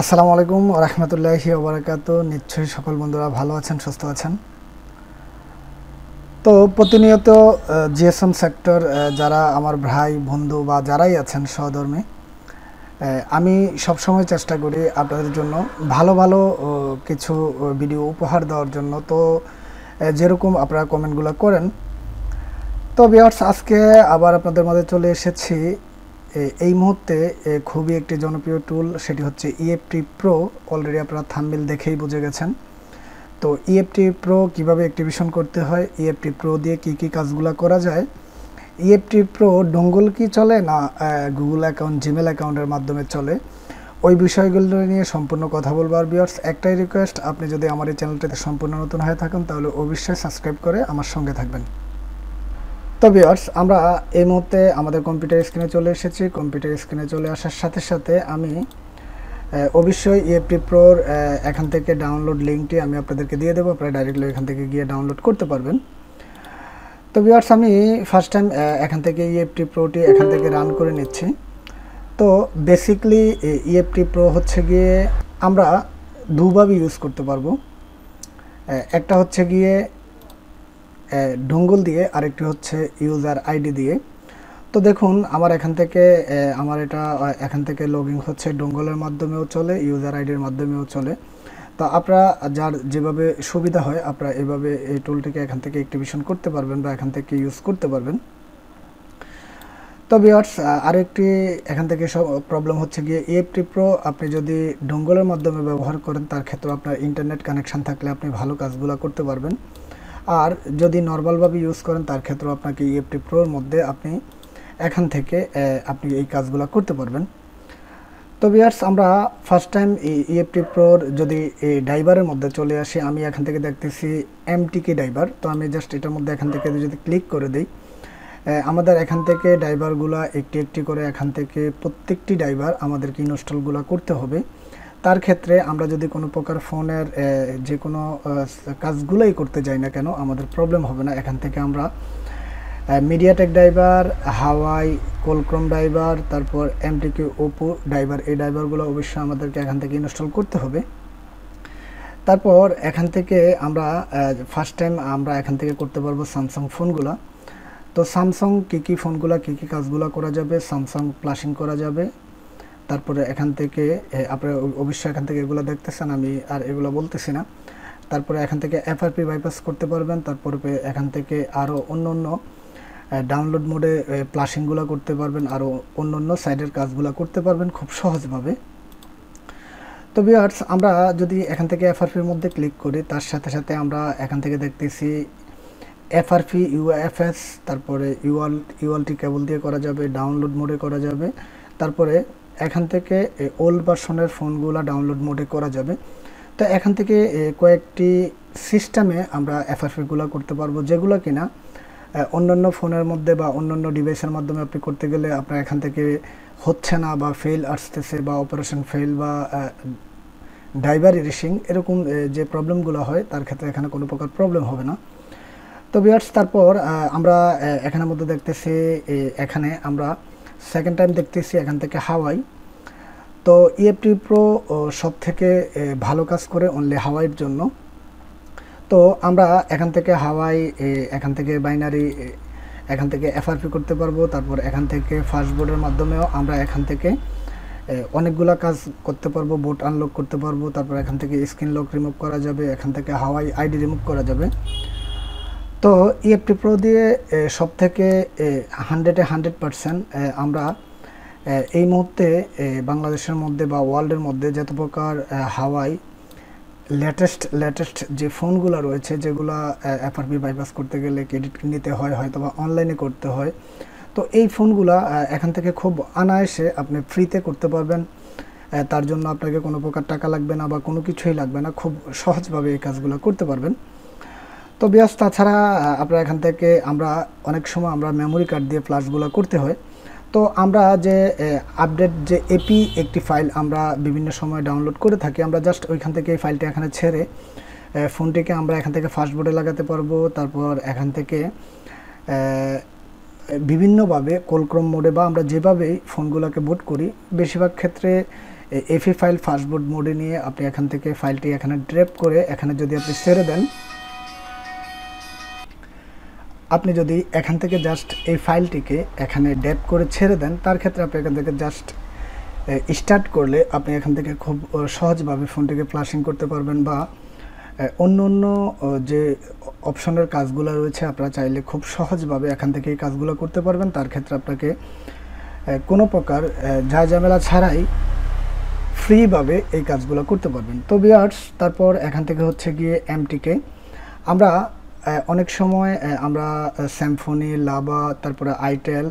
আসসালামু আলাইকুম রহমতুল্লাহি ওবরাকাত নিশ্চয়ই সকল বন্ধুরা ভালো আছেন, সুস্থ আছেন। তো প্রতিনিয়ত জিএসএম সেক্টর যারা আমার ভাই, বন্ধু বা যারাই আছেন সহধর্মী আমি সবসময় চেষ্টা করি আপনাদের জন্য ভালো ভালো কিছু ভিডিও উপহার দেওয়ার জন্য। তো যেরকম আপনারা কমেন্টগুলো করেন, তো বিয়ার্স আজকে আবার আপনাদের মাঝে চলে এসেছি এই মুহূর্তে খুবই একটি জনপ্রিয় টুল সেটি হচ্ছে ইএফটি প্রো অলরেডি আপনারা থাম্বিল দেখেই বুঝে গেছেন। তো ইএফটি প্রো কীভাবে অ্যাক্টিভেশন করতে হয়? ইএফটি প্রো দিয়ে কি কি কাজগুলো করা যায়? ইএফটি প্রো ডঙ্গল কি চলে না গুগল অ্যাকাউন্ট জিমেল অ্যাকাউন্টের মাধ্যমে চলে? ওই বিষয়গুলো নিয়ে সম্পূর্ণ কথা বলব আর বিয়ার্স একটাই রিকোয়েস্ট আপনি যদি আমার এই চ্যানেলটিতে সম্পূর্ণ নতুন হয়ে থাকেন, তাহলে অবশ্যই সাবস্ক্রাইব করে আমার সঙ্গে থাকবেন। তো ভিওর্স আমরা এই মুহূর্তে আমাদের কম্পিউটার স্ক্রিনে চলে এসেছি। কম্পিউটার স্ক্রিনে চলে আসার সাথে সাথে আমি অবশ্যই ইএফটি প্রোর এখান থেকে ডাউনলোড লিঙ্কটি আমি আপনাদেরকে দিয়ে দেবো। আপনারা ডাইরেক্টলি এখান থেকে গিয়ে ডাউনলোড করতে পারবেন। তো ভিওর্স আমি ফার্স্ট টাইম এখান থেকে ইএফটি প্রোটি এখান থেকে রান করে নিচ্ছি। তো বেসিকলি ইএফটি প্রো হচ্ছে গিয়ে আমরা দুভাবে ইউজ করতে পারব। একটা হচ্ছে গিয়ে ডঙ্গল দিয়ে আরেকটি হচ্ছে ইউজার আইডি দিয়ে। তো দেখুন, আমার এখান থেকে আমার এটা এখান থেকে লগ হচ্ছে ডঙ্গলের মাধ্যমেও চলে ইউজার আইডির মাধ্যমেও চলে। তো আপনারা যার যেভাবে সুবিধা হয়, আপনারা এভাবে এই টুলটিকে এখান থেকে অ্যাক্টিভেশন করতে পারবেন বা এখান থেকে ইউজ করতে পারবেন। তো বিয়ার্স আরেকটি এখান থেকে সব প্রবলেম হচ্ছে গিয়ে ইএফটি প্রো আপনি যদি ডঙ্গলের মাধ্যমে ব্যবহার করেন, তার ক্ষেত্রে আপনার ইন্টারনেট কানেকশান থাকলে আপনি ভালো কাজগুলো করতে পারবেন। আর যদি নর্মালভাবে ইউজ করেন, তার ক্ষেত্রেও আপনাকে ইএফটি প্রোর মধ্যে আপনি এখান থেকে আপনি এই কাজগুলো করতে পারবেন। তো বিয়ার্স আমরা ফার্স্ট টাইম ইএফটি প্রোর যদি এই ডাইভারের মধ্যে চলে আসি, আমি এখান থেকে দেখতেছি এমটিকে ড্রাইভার তো আমি জাস্ট এটার মধ্যে এখান থেকে যদি ক্লিক করে দিই আমাদের এখান থেকে ড্রাইভারগুলো একটি একটি করে এখান থেকে প্রত্যেকটি ড্রাইভার আমাদেরকে ইনস্টলগুলো করতে হবে। তার ক্ষেত্রে আমরা যদি কোনো প্রকার ফোনের যে কোনো কাজগুলোই করতে যাই না কেন, আমাদের প্রবলেম হবে না। এখান থেকে আমরা MediaTek driver Huawei Qualcomm driver তারপর এমটিকে ওপো ড্রাইভার এই ড্রাইভারগুলো অবশ্যই আমাদেরকে এখান থেকে ইনস্টল করতে হবে। তারপর এখান থেকে আমরা ফার্স্ট টাইম আমরা এখান থেকে করতে পারব স্যামসাং ফোনগুলো তো স্যামসাং কী কী ফোনগুলো কী কী কাজগুলো করা যাবে? স্যামসাং প্লাসিং করা যাবে। তারপরে এখান থেকে আপনারা অবশ্যই এখান থেকে এগুলো দেখতেছেন, আমি আর এগুলো বলতেছি না। তারপরে এখান থেকে এফআরপি বাইপাস করতে পারবেন, তারপরে এখান থেকে আরও অন্য অন্য ডাউনলোড মোডে প্লাসিংগুলো করতে পারবেন আরও অন্য অন্য সাইডের কাজগুলো করতে পারবেন খুব সহজভাবে। তো বিয়ার্স আমরা যদি এখান থেকে এফআরপির মধ্যে ক্লিক করি, তার সাথে সাথে আমরা এখান থেকে দেখতেছি এফআরপি ইউএফএস তারপরে ইউআল ইউআলটি কেবল দিয়ে করা যাবে ডাউনলোড মোডে করা যাবে। তারপরে এখান থেকে ওল্ড ভার্সনের ফোনগুলো ডাউনলোড মোডে করা যাবে। তো এখান থেকে কয়েকটি সিস্টেমে আমরা এফআরপিগুলো করতে পারব, যেগুলো কিনা অন্যান্য ফোনের মধ্যে বা অন্যান্য ডিভাইসের মাধ্যমে আপনি করতে গেলে আপনার এখান থেকে হচ্ছে না বা ফেল আসতেছে বা অপারেশন ফেল বা ড্রাইভার ইরেশিং এরকম যে প্রবলেমগুলো হয়, তার ক্ষেত্রে এখানে কোনো প্রকার প্রবলেম হবে না। তো বিয়ার্স তারপর আমরা এখানের মধ্যে দেখতেছি এখানে আমরা সেকেন্ড টাইম দেখতেছি এখান থেকে হাওয়াই। তো ইএফটি প্রো সব থেকে ভালো কাজ করে অনলি হাওয়াইয়ের জন্য। তো আমরা এখান থেকে হাওয়াই এখান থেকে বাইনারি এখান থেকে এফআরপি করতে পারব। তারপর এখান থেকে ফাস্ট বোর্ডের মাধ্যমেও আমরা এখান থেকে অনেকগুলো কাজ করতে পারব। বোট আনলক করতে পারব। তারপর এখান থেকে স্ক্রিন লক রিমুভ করা যাবে। এখান থেকে হাওয়াই আইডি রিমুভ করা যাবে। তো ইএফটি প্রো দিয়ে সব থেকে হান্ড্রেডে হান্ড্রেড পারসেন্ট আমরা এই মুহূর্তে বাংলাদেশের মধ্যে বা ওয়ার্ল্ডের মধ্যে যত প্রকার হাওয়াই লেটেস্ট লেটেস্ট যে ফোনগুলো রয়েছে, যেগুলো এফআরপি বাইপাস করতে গেলে ক্রেডিট নিতে হয়, হয়তো বা অনলাইনে করতে হয়, তো এই ফোনগুলো এখান থেকে খুব অনায়াসে আপনি ফ্রিতে করতে পারবেন তার জন্য আপনাকে কোনো প্রকার টাকা লাগবে না বা কোনো কিছুই লাগবে না, খুব সহজভাবে এই কাজগুলো করতে পারবেন। তো বিয়াস তাছাড়া আপনার এখান থেকে আমরা অনেক সময় আমরা মেমোরি কার্ড দিয়ে ফ্লাশগুলো করতে হয়। তো আমরা যে আপডেট যে এপি একটি ফাইল আমরা বিভিন্ন সময় ডাউনলোড করে থাকি, আমরা জাস্ট ওইখান থেকে এই ফাইলটা এখানে ছেড়ে ফোনটিকে আমরা এখান থেকে ফাস্টবোর্ডে লাগাতে পারব। তারপর এখান থেকে বিভিন্নভাবে কোলক্রম মোডে বা আমরা যেভাবেই ফোনগুলোকে বুট করি, বেশিরভাগ ক্ষেত্রে এফি ফাইল ফাস্টবোর্ড মোডে নিয়ে আপনি এখান থেকে ফাইলটি এখানে ড্রেপ করে, এখানে যদি আপনি ছেড়ে দেন আপনি যদি এখান থেকে জাস্ট এই ফাইলটিকে এখানে ডেপ করে ছেড়ে দেন, তার ক্ষেত্রে আপনি এখান থেকে জাস্ট স্টার্ট করলে আপনি এখান থেকে খুব সহজভাবে ফোনটিকে ফ্লাশিং করতে পারবেন বা অন্য অন্য যে অপশনের কাজগুলো রয়েছে, আপনারা চাইলে খুব সহজভাবে এখান থেকে এই কাজগুলো করতে পারবেন। তার ক্ষেত্রে আপনাকে কোনো প্রকার যা ঝামেলা ছাড়াই ফ্রিভাবে এই কাজগুলো করতে পারবেন। তো বিয়ার্স তারপর এখান থেকে হচ্ছে গিয়ে এমটিকে আমরা অনেক সময় আমরা স্যামফোনি লাভা তারপরে আইটেল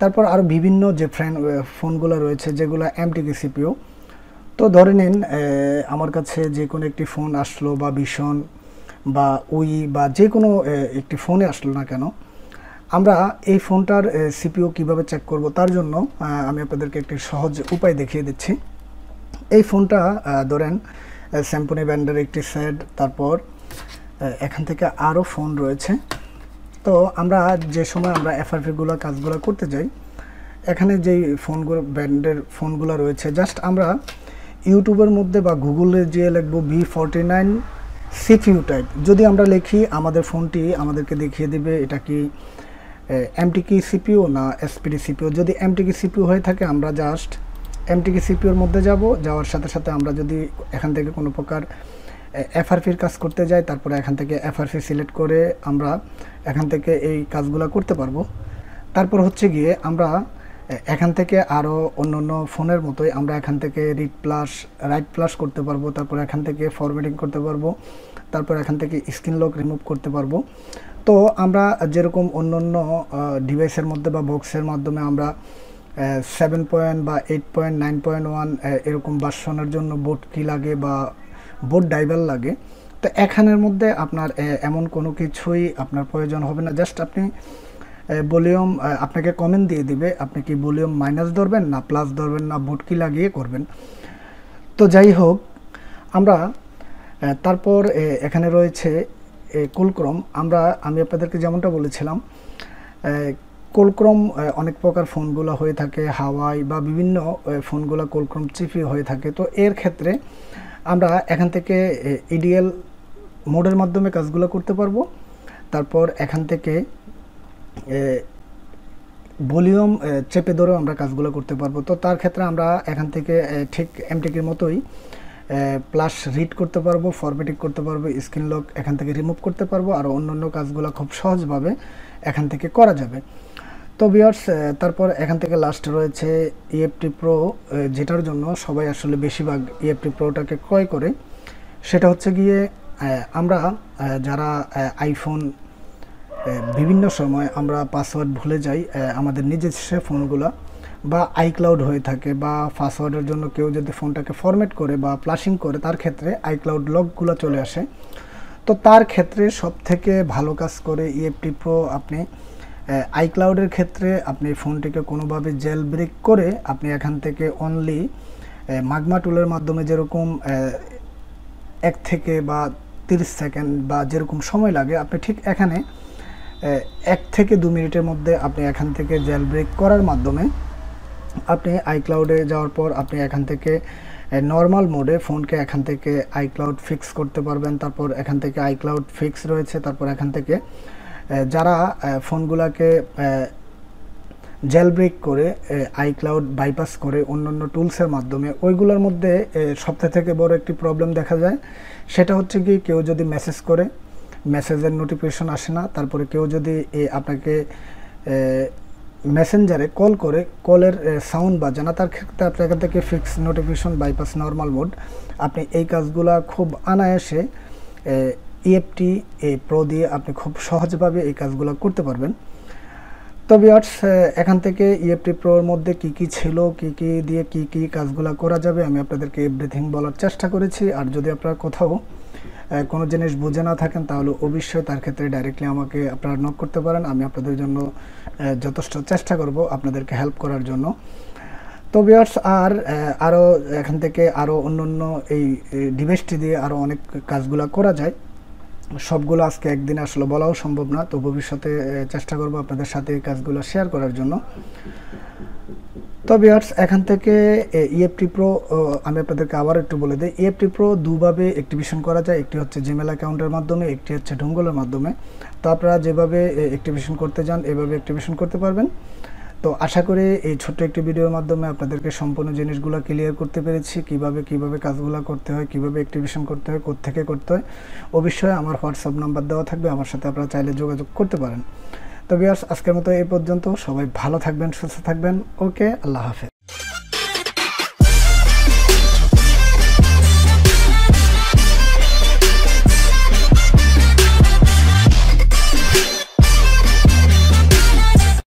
তারপর আরও বিভিন্ন যে ফ্রেন্ড ফোনগুলো রয়েছে, যেগুলো এমটিকে সিপিও তো ধরে নিন আমার কাছে যে কোনো একটি ফোন আসলো বা ভীষণ বা উই বা যে কোনো একটি ফোনে আসলো না কেন, আমরা এই ফোনটার সিপিও কীভাবে চেক করব তার জন্য আমি আপনাদেরকে একটি সহজ উপায় দেখিয়ে দিচ্ছি। এই ফোনটা ধরেন স্যাম্পনি ব্যান্ডের একটি সেট তারপর এখান থেকে আরও ফোন রয়েছে। তো আমরা যে সময় আমরা এফআরপিগুলো কাজগুলো করতে যাই, এখানে যেই ফোনগুলো ব্র্যান্ডের ফোনগুলো রয়েছে জাস্ট আমরা ইউটিউবের মধ্যে বা গুগলে যে লিখব B forty nine CPU type যদি আমরা লিখি, আমাদের ফোনটি আমাদেরকে দেখিয়ে দেবে এটা কি এমটিকি সিপিও না এসপিডি সিপিও যদি এমটিকি সিপিও হয়ে থাকে, আমরা জাস্ট এমটিকি সিপিওর মধ্যে যাব। যাওয়ার সাথে সাথে আমরা যদি এখান থেকে কোনো প্রকার এফআরপির কাজ করতে যাই, তারপরে এখান থেকে এফআরপি সিলেক্ট করে আমরা এখান থেকে এই কাজগুলো করতে পারব। তারপর হচ্ছে গিয়ে আমরা এখান থেকে আরও অন্য অন্য ফোনের মতোই আমরা এখান থেকে রিড প্লাস রাইট প্লাস করতে পারব, তারপর এখান থেকে ফরম্যাটিং করতে পারব, তারপর এখান থেকে স্ক্রিন লক রিমুভ করতে পারব। তো আমরা যেরকম অন্য অন্য ডিভাইসের মধ্যে বা বক্সের মাধ্যমে আমরা সেভেন পয়েন্ট বা eight point nine point one এরকম বাসনের জন্য বোর্ড কী লাগে বা বোর্ড ডাইভার লাগে। তো এখানের মধ্যে আপনার এমন কোনো কিছুই আপনার প্রয়োজন হবে না। জাস্ট আপনি ভলিউম আপনাকে কমেন্ট দিয়ে দিবে, আপনি কি ভলিউম মাইনাস ধরবেন না প্লাস ধরবেন না বোর্ড কি লাগিয়ে করবেন? তো যাই হোক, আমরা তারপর এখানে রয়েছে কুলক্রম। আমরা, আমি আপনাদেরকে যেমনটা বলেছিলাম কোলক্রম অনেক প্রকার ফোনগুলো হয়ে থাকে, হাওয়াই বা বিভিন্ন ফোনগুলো কোলক্রম চিপি হয়ে থাকে। তো এর ক্ষেত্রে আমরা এখান থেকে ইডিএল মোডের মাধ্যমে কাজগুলো করতে পারব। তারপর এখান থেকে ভলিউম চেপে ধরেও আমরা কাজগুলো করতে পারব। তো তার ক্ষেত্রে আমরা এখান থেকে ঠিক এমটিকির মতোই প্লাস রিড করতে পারব ফরম্যাটিং করতে পারব স্ক্রিন লক এখান থেকে রিমুভ করতে পারব, আর অন্য অন্য কাজগুলো খুব সহজভাবে এখান থেকে করা যাবে। তো বিয়ার্স তারপর এখান থেকে লাস্ট রয়েছে ইএফটি প্রো যেটার জন্য সবাই আসলে বেশিরভাগ ইএফটি প্রোটাকে ক্রয় করে। সেটা হচ্ছে গিয়ে আমরা যারা আইফোন বিভিন্ন সময় আমরা পাসওয়ার্ড ভুলে যাই আমাদের নিজস্ব ফোনগুলো বা আইক্লাউড হয়ে থাকে বা পাসওয়ার্ডের জন্য কেউ যদি ফোনটাকে ফরম্যাট করে বা প্লাসিং করে, তার ক্ষেত্রে আইক্লাউড লকগুলো চলে আসে। তো তার ক্ষেত্রে সব থেকে ভালো কাজ করে ইএফটি প্রো আপনি আইক্লাউডের ক্ষেত্রে আপনি ফোনটিকে কোনোভাবে জেল ব্রেক করে আপনি এখান থেকে অনলি মাগমা টুলের মাধ্যমে যেরকম এক থেকে বা তিরিশ সেকেন্ড বা যেরকম সময় লাগে, আপনি ঠিক এখানে এক থেকে দু মিনিটের মধ্যে আপনি এখান থেকে জেল ব্রেক করার মাধ্যমে আপনি আইক্লাউডে যাওয়ার পর আপনি এখান থেকে নর্মাল মোডে ফোনকে এখান থেকে আইক্লাউড ফিক্স করতে পারবেন। তারপর এখান থেকে আইক্লাউড ফিক্স রয়েছে। তারপর এখান থেকে যারা ফোনগুলোকে জেল ব্রেক করে আইক্লাউড বাইপাস করে অন্যান্য টুলসের মাধ্যমে, ওইগুলোর মধ্যে সবথেকে থেকে বড় একটি প্রবলেম দেখা যায়। সেটা হচ্ছে কি, কেউ যদি মেসেজ করে মেসেজের নোটিফিকেশন আসে না, তারপরে কেউ যদি আপনাকে মেসেঞ্জারে কল করে কলের সাউন্ড বাজে না, তার ক্ষেত্রে আপনার থেকে fix notification bypass normal mode আপনি এই কাজগুলা খুব অনায়াসে ইএফটি এই প্রো দিয়ে আপনি খুব সহজভাবে এই কাজগুলো করতে পারবেন। তো বিয়ার্স এখান থেকে ইএফটি প্রোর মধ্যে কি কি ছিল, কি কি দিয়ে কি কি কাজগুলো করা যাবে, আমি আপনাদেরকে এভরিথিং বলার চেষ্টা করেছি। আর যদি আপনারা কোথাও কোনো জিনিস বুঝে না থাকেন, তাহলে অবশ্যই তার ক্ষেত্রে ডাইরেক্টলি আমাকে আপনারা নক করতে পারেন। আমি আপনাদের জন্য যথেষ্ট চেষ্টা করব আপনাদেরকে হেল্প করার জন্য। তো বিয়ার্স আর আরও এখান থেকে আরও অন্য অন্য এই ডিভাইসটি দিয়ে আরও অনেক কাজগুলো করা যায়। সবগুলো আজকে একদিনে আসলে বলাও সম্ভব না, তো ভবিষ্যতে চেষ্টা করব আপনাদের সাথে এই কাজগুলো শেয়ার করার জন্য। তো বিয়ার্স এখান থেকে ইএফটি প্রো আমি আপনাদেরকে আবার একটু বলে দিই ইএফটি প্রো দুভাবে অ্যাক্টিভেশন করা যায়, একটি হচ্ছে জিমেল অ্যাকাউন্টের মাধ্যমে, একটি হচ্ছে ডঙ্গলের মাধ্যমে। তো আপনারা যেভাবে অ্যাক্টিভেশন করতে যান এভাবে অ্যাক্টিভেশন করতে পারবেন। তো আশা করি এই ছোট্ট একটি ভিডিওর মাধ্যমে আপনাদেরকে সম্পূর্ণ জিনিসগুলো ক্লিয়ার করতে পেরেছি। কীভাবে কীভাবে কাজগুলো করতে হয়, কীভাবে অ্যাক্টিভেশন করতে হয় থেকে করতে হয় ও বিষয়ে আমার হোয়াটসঅ্যাপ নাম্বার দেওয়া থাকবে। আমার সাথে আপনারা চাইলে যোগাযোগ করতে পারেন। তবে আজকের মতো এই পর্যন্ত। সবাই ভালো থাকবেন, সুস্থ থাকবেন। ওকে আল্লাহ হাফেজ।